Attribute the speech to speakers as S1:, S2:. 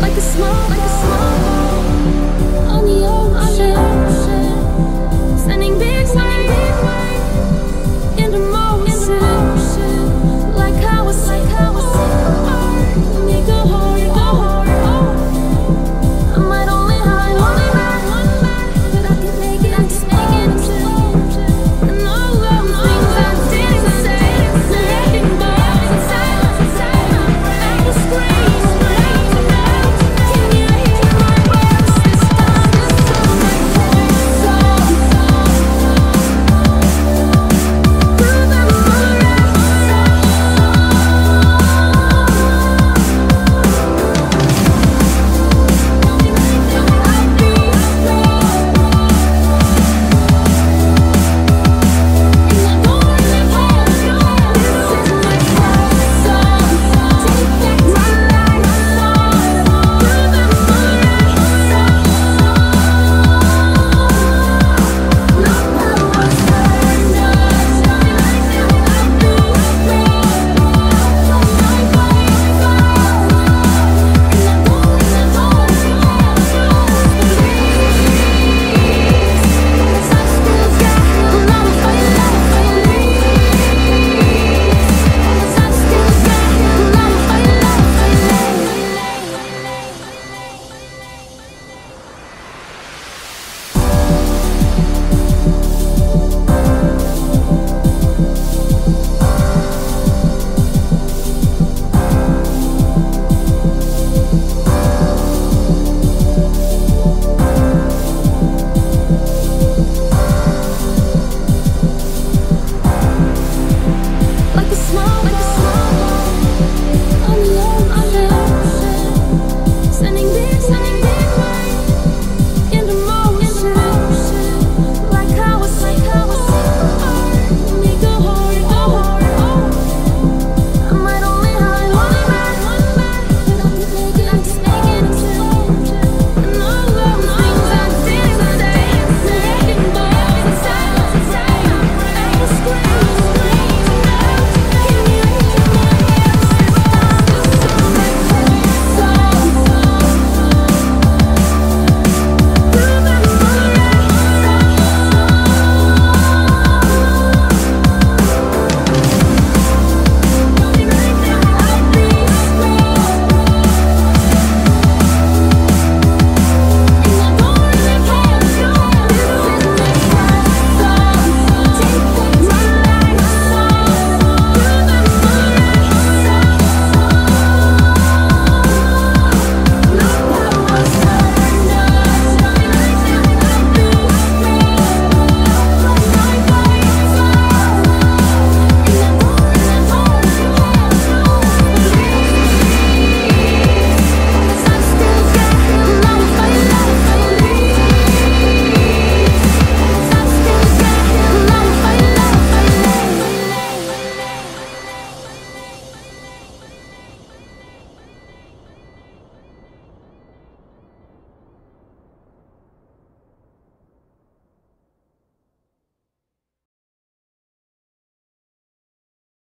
S1: like a small, like a small.